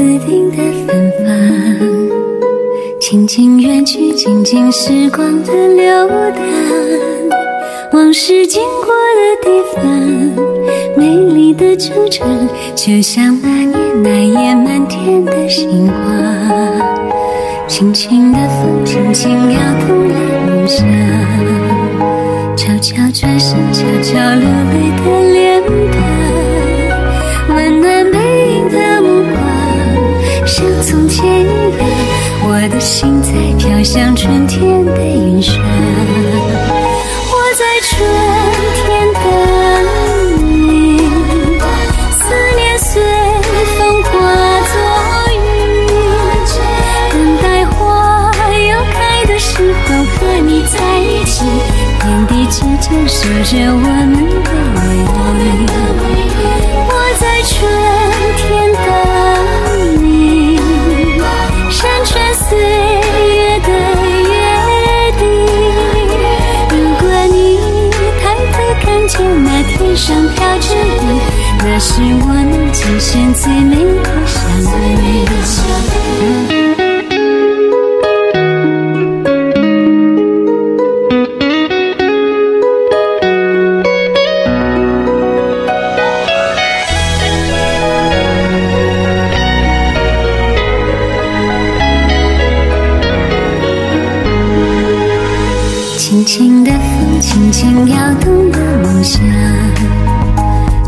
思念，淡淡自定的芬芳，轻轻远去，静静时光的流淌，往事经过的地方，美丽的惆怅，就像那年那夜满天的星光。轻轻的风，轻轻摇动了梦想，悄悄转身，悄悄流泪的脸心在飘向春天的云上，我在春天等你，思念随风化作雨，等待花又开的时候和你在一起，天地之间守着我们那天上飘着雨，那是我们今生最美的相遇。轻轻的风，轻轻摇动的梦想，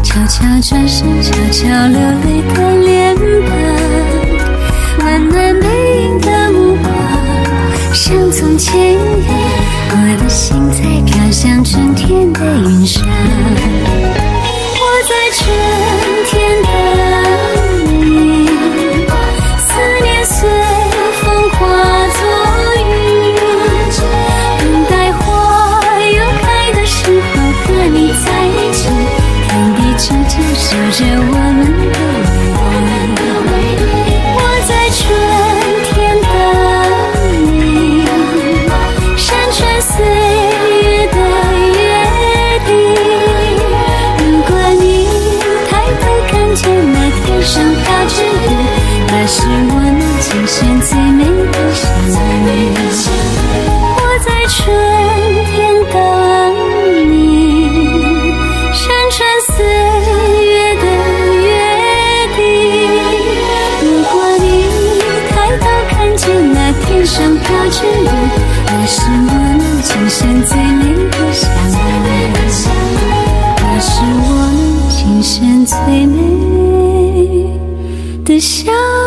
悄悄转身，悄悄流泪的脸庞，温暖背影的目光，像从前一样，我的心在飘向春天的云上，我在春着我们的美。我在春天等你，山川岁月的约定。如果你抬头看见那天上飘着雨，那是我们今生最美的相遇。上飘着雨，那是我们今生最美的相遇。那是我们今生最美的相遇。